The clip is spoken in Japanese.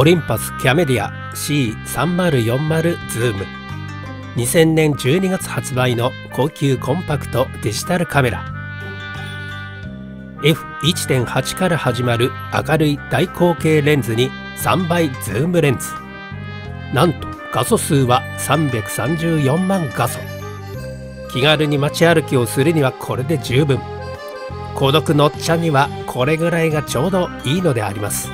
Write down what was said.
オリンパス CAMEDIA C3040 ズーム。2000年12月発売の高級コンパクトデジタルカメラ。F1.8 から始まる明るい大口径レンズに3倍ズームレンズ。なんと画素数は334万画素。気軽に街歩きをするにはこれで十分。孤独のおっちゃんにはこれぐらいがちょうどいいのであります。